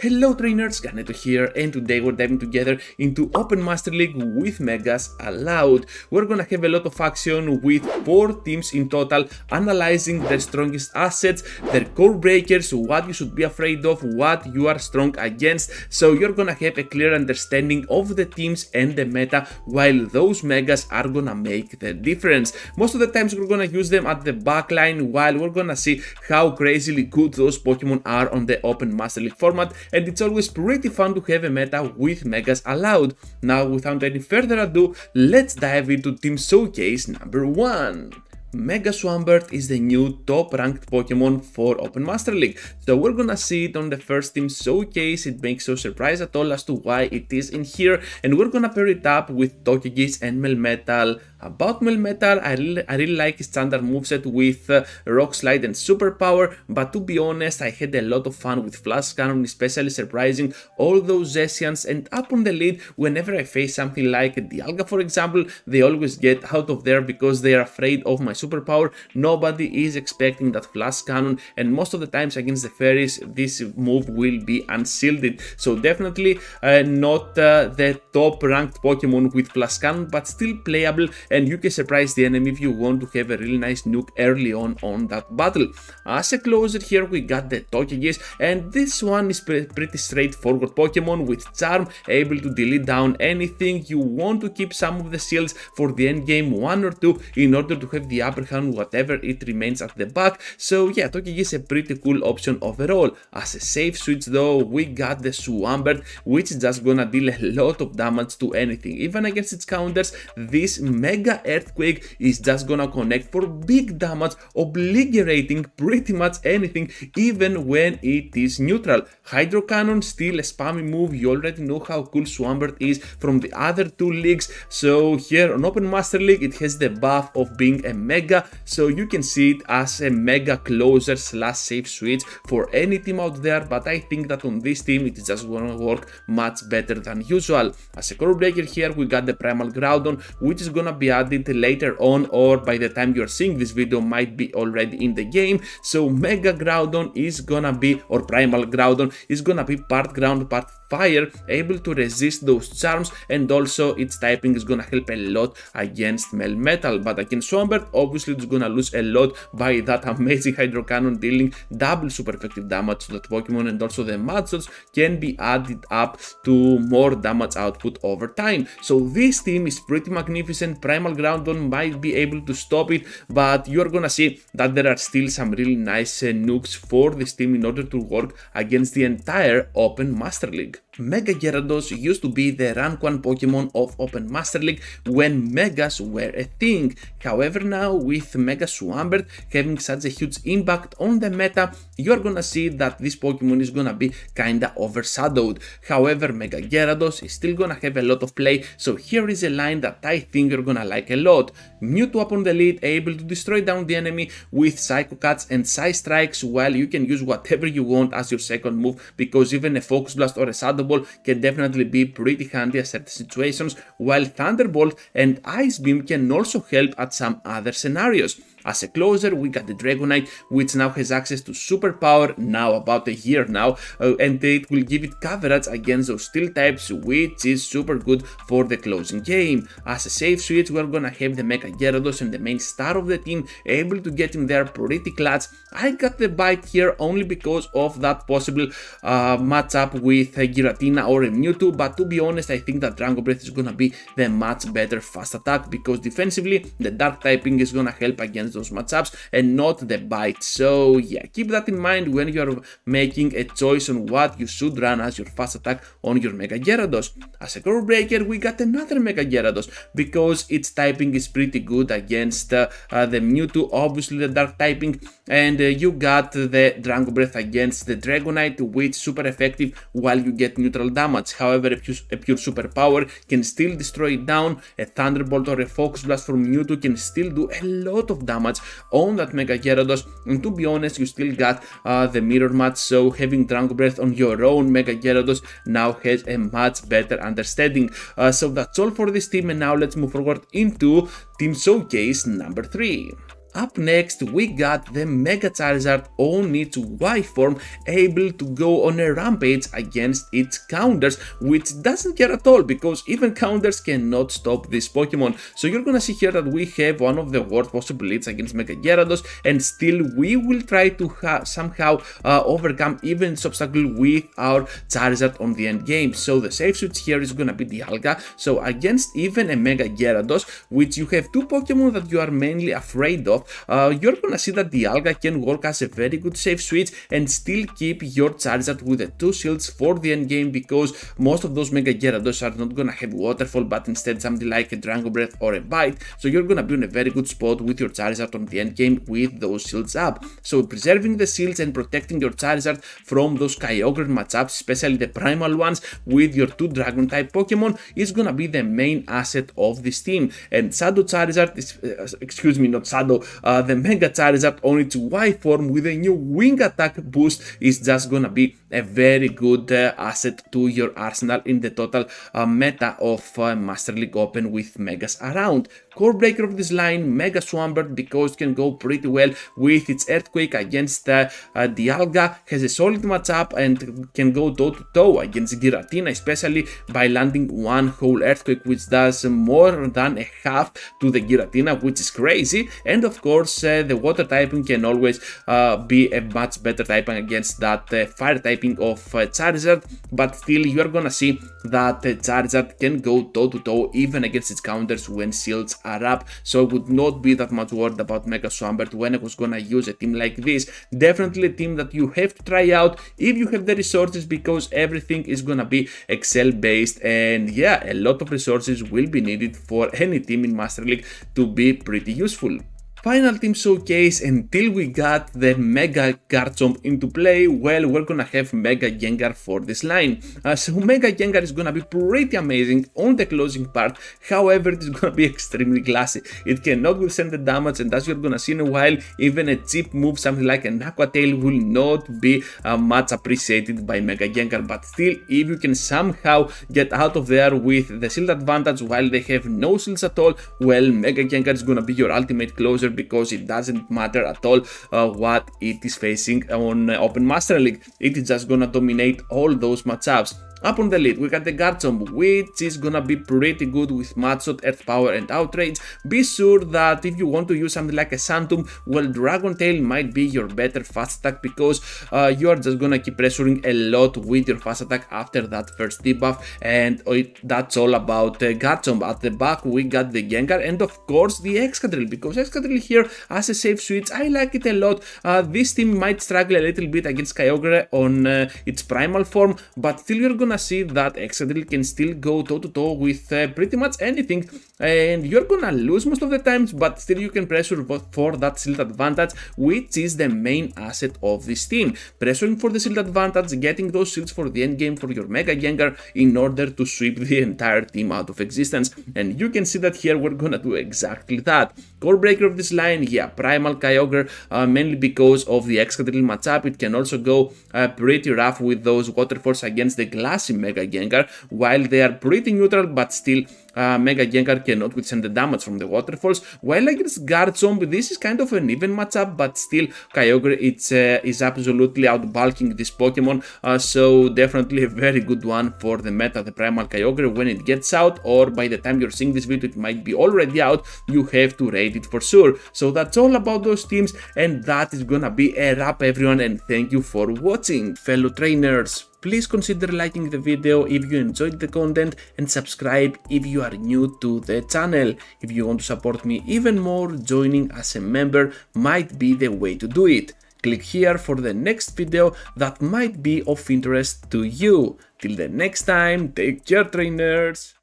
Hello trainers, Ganeto here and today we're diving together into Open Master League with Megas allowed. We're gonna have a lot of action with 4 teams in total analyzing their strongest assets, their core breakers, what you should be afraid of, what you are strong against, so you're gonna have a clear understanding of the teams and the meta while those Megas are gonna make the difference. Most of the times we're gonna use them at the backline while we're gonna see how crazily good those Pokemon are on the Open Master League format and it's always pretty fun to have a meta with Megas allowed. Now without any further ado, let's dive into Team Showcase number 1. Mega Swampert is the new top ranked Pokemon for Open Master League, so we're gonna see it on the first team showcase, it makes no surprise at all as to why it is in here, and we're gonna pair it up with Togekiss and Melmetal, about Melmetal, I really, I really like standard moveset with uh, Rock Slide and Superpower, but to be honest, I had a lot of fun with Flash Cannon, especially surprising all those Zacians, and up on the lead, whenever I face something like Dialga for example, they always get out of there because they are afraid of my Superpower, nobody is expecting that Flash Cannon, and most of the times against the Fairies, this move will be unshielded, so definitely uh, not uh, the top ranked Pokemon with Flash Cannon, but still playable and you can surprise the enemy if you want to have a really nice nuke early on on that battle. As a closer here we got the Togekiss and this one is pre pretty straightforward Pokemon with Charm, able to delete down anything. You want to keep some of the shields for the end game, one or two, in order to have the upper hand whatever it remains at the back. So yeah, Togekiss is a pretty cool option overall. As a safe switch though, we got the Swampert, which is just gonna deal a lot of damage to anything. Even against its counters, this mega Mega Earthquake is just gonna connect for big damage, obliterating pretty much anything even when it is neutral. Hydro Cannon still a spammy move, you already know how cool Swampert is from the other two leagues, so here on Open Master League it has the buff of being a Mega, so you can see it as a Mega closer slash safe switch for any team out there, but I think that on this team it is just gonna work much better than usual. As a core breaker here we got the Primal Groudon, which is gonna be added later on or by the time you're seeing this video might be already in the game. So Mega Groudon is gonna be, or Primal Groudon is gonna be part ground, part fire, able to resist those charms and also its typing is gonna help a lot against Melmetal. But against Swampert, obviously it's gonna lose a lot by that amazing Hydro Cannon dealing double super effective damage to that Pokemon and also the Mud Shots can be added up to more damage output over time. So this team is pretty magnificent. Primal Groudon might be able to stop it, but you're gonna see that there are still some really nice uh, nukes for this team in order to work against the entire Open Master League. Mega Gyarados used to be the rank 1 Pokemon of Open Master League when Megas were a thing. However now, with Mega Swampert having such a huge impact on the meta, you're gonna see that this Pokemon is gonna be kinda overshadowed. However, Mega Gyarados is still gonna have a lot of play, so here is a line that I think you're gonna like a lot. Mewtwo up on the lead, able to destroy down the enemy with Psycho Cuts and Psy Strikes, while you can use whatever you want as your second move, because even a Focus Blast or a Ball can definitely be pretty handy at certain situations, while Thunderbolt and Ice Beam can also help at some other scenarios. As a closer, we got the Dragonite, which now has access to superpower, now about a year now, uh, and it will give it coverage against those steel types, which is super good for the closing game. As a safe switch, we're gonna have the Mega Gyarados and the main star of the team able to get in there pretty clutch. I got the bite here only because of that possible uh, matchup with uh, Giratina or a Mewtwo, but to be honest, I think that Dragon Breath is gonna be the much better fast attack because defensively, the dark typing is gonna help against those matchups and not the bite. So yeah, keep that in mind when you're making a choice on what you should run as your fast attack on your Mega Gyarados. As a core breaker, we got another Mega Gyarados because its typing is pretty good against uh, uh, the Mewtwo, obviously the dark typing, and uh, you got the Dragon Breath against the Dragonite, which is super effective while you get neutral damage. However, a pure, a pure superpower can still destroy it down. A Thunderbolt or a Focus Blast from Mewtwo can still do a lot of damage damage on that Mega Gyarados and to be honest you still got uh, the mirror match so having Dragon Breath on your own Mega Gyarados now has a much better understanding. Uh, so that's all for this team and now let's move forward into Team Showcase number 3. Up next, we got the Mega Charizard on its Y form, able to go on a rampage against its counters, which doesn't care at all because even counters cannot stop this Pokemon. So you're gonna see here that we have one of the worst possible leads against Mega Gyarados, and still we will try to somehow uh, overcome even this obstacle with our Charizard on the end game. So the safe switch here is gonna be Dialga. So against even a Mega Gyarados, which you have two Pokemon that you are mainly afraid of, uh, you're gonna see that Dialga can work as a very good safe switch and still keep your Charizard with the two shields for the end game because most of those Mega Gyarados are not gonna have Waterfall but instead something like a Dragon Breath or a Bite. So you're gonna be in a very good spot with your Charizard on the end game with those shields up. So preserving the shields and protecting your Charizard from those Kyogre matchups, especially the primal ones with your two Dragon type Pokemon is gonna be the main asset of this team. And Shadow Charizard is, uh, excuse me, not Shadow, uh, the Mega Charizard on its Y form with a new wing attack boost is just gonna be a very good uh, asset to your arsenal in the total uh, meta of uh, Master League Open with Megas around. Core breaker of this line, Mega Swampert, because it can go pretty well with its Earthquake against uh, uh, Dialga, has a solid matchup and can go toe to toe against Giratina, especially by landing one whole Earthquake, which does more than a half to the Giratina, which is crazy. And of course, uh, the water typing can always uh, be a much better typing against that uh, fire typing of Charizard, but still, you're gonna see that Charizard can go toe to toe even against its counters when shields are up, so I would not be that much worried about Mega Swampert when I was gonna use a team like this. Definitely a team that you have to try out if you have the resources because everything is gonna be XL based and yeah, a lot of resources will be needed for any team in Master League to be pretty useful. Final team showcase until we got the Mega Garchomp into play, well, we're gonna have Mega Gengar for this line. Uh, so Mega Gengar is gonna be pretty amazing on the closing part, however, it is gonna be extremely glassy. It cannot withstand the damage and as you're gonna see in a while, even a cheap move, something like an Aqua Tail will not be uh, much appreciated by Mega Gengar, but still, if you can somehow get out of there with the shield advantage while they have no shields at all, well, Mega Gengar is gonna be your ultimate closer because it doesn't matter at all uh, what it is facing on uh, Open Master League. It is just gonna dominate all those matchups. Up on the lead, we got the Garchomp, which is gonna be pretty good with Mudshot, Earth Power and Outrage. Be sure that if you want to use something like a Phantom, well, Dragon Tail might be your better fast attack because uh, you are just gonna keep pressuring a lot with your fast attack after that first debuff and it, that's all about uh, Garchomp. At the back, we got the Gengar and of course the Excadrill because Excadrill here as a safe switch, I like it a lot. Uh, this team might struggle a little bit against Kyogre on uh, its primal form, but still you're gonna gonna see that Excadrill can still go toe to toe with uh, pretty much anything and you're gonna lose most of the times but still you can pressure for that shield advantage which is the main asset of this team. Pressuring for the shield advantage, getting those shields for the end game for your Mega Gengar in order to sweep the entire team out of existence and you can see that here we're gonna do exactly that. Core breaker of this line, yeah, Primal Kyogre, uh, mainly because of the Excadrill matchup, it can also go uh, pretty rough with those Waterfalls against the Glass Mega Gengar, while they are pretty neutral but still uh, Mega Gengar cannot withstand the damage from the waterfalls, while against Garchomp this is kind of an even matchup, but still Kyogre it's, uh, is absolutely outbulking this Pokemon, uh, so definitely a very good one for the meta, the Primal Kyogre when it gets out, or by the time you're seeing this video it might be already out, you have to rate it for sure. So that's all about those teams, and that is gonna be a wrap everyone, and thank you for watching, fellow trainers. Please consider liking the video if you enjoyed the content and subscribe if you are new to the channel. If you want to support me even more, joining as a member might be the way to do it. Click here for the next video that might be of interest to you. Till the next time, take care trainers!